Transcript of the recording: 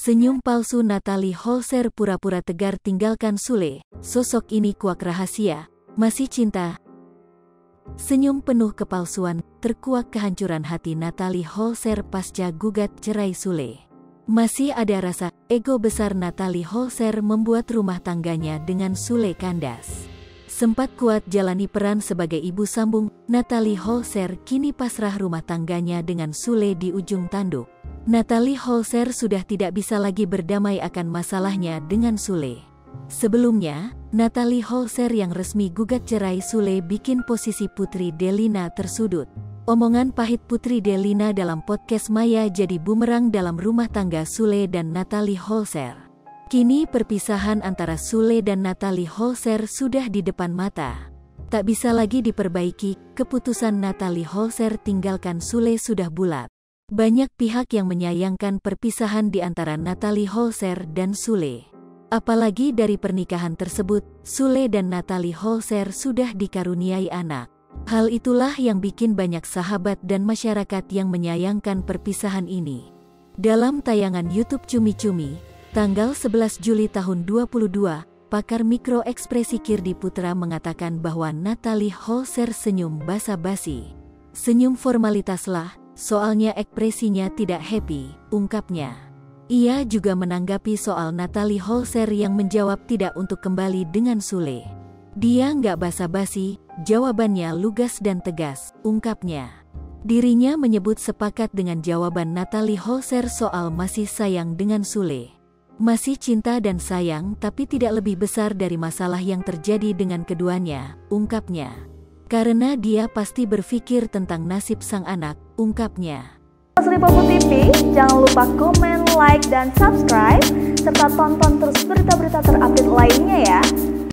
Senyum palsu Natalie Holzer pura-pura tegar tinggalkan Sule, sosok ini kuak rahasia, masih cinta. Senyum penuh kepalsuan, terkuak kehancuran hati Natalie Holzer pasca gugat cerai Sule. Masih ada rasa ego besar Natalie Holzer membuat rumah tangganya dengan Sule kandas. Sempat kuat jalani peran sebagai ibu sambung, Natalie Holzer kini pasrah rumah tangganya dengan Sule di ujung tanduk. Natalie Holzer sudah tidak bisa lagi berdamai akan masalahnya dengan Sule. Sebelumnya, Natalie Holzer yang resmi gugat cerai Sule bikin posisi Putri Delina tersudut. Omongan pahit Putri Delina dalam podcast Maya jadi bumerang dalam rumah tangga Sule dan Natalie Holzer. Kini perpisahan antara Sule dan Natalie Holzer sudah di depan mata. Tak bisa lagi diperbaiki, keputusan Natalie Holzer tinggalkan Sule sudah bulat. Banyak pihak yang menyayangkan perpisahan di antara Natalie Holzer dan Sule. Apalagi dari pernikahan tersebut, Sule dan Natalie Holzer sudah dikaruniai anak. Hal itulah yang bikin banyak sahabat dan masyarakat yang menyayangkan perpisahan ini. Dalam tayangan YouTube Cumi Cumi, tanggal 11 Juli tahun 22, pakar mikroekspresi Kirdi Putra mengatakan bahwa Natalie Holzer senyum basa-basi. Senyum formalitaslah, Soalnya ekspresinya tidak happy, ungkapnya. Ia juga menanggapi soal Natalie Holzer yang menjawab tidak untuk kembali dengan Sule. Dia nggak basa-basi, jawabannya lugas dan tegas, ungkapnya. Dirinya menyebut sepakat dengan jawaban Natalie Holzer soal masih sayang dengan Sule. Masih cinta dan sayang tapi tidak lebih besar dari masalah yang terjadi dengan keduanya, ungkapnya. Karena dia pasti berpikir tentang nasib sang anak, ungkapnya. Asli Papua TV, jangan lupa komen, like, dan subscribe, serta tonton terus berita-berita terupdate lainnya ya.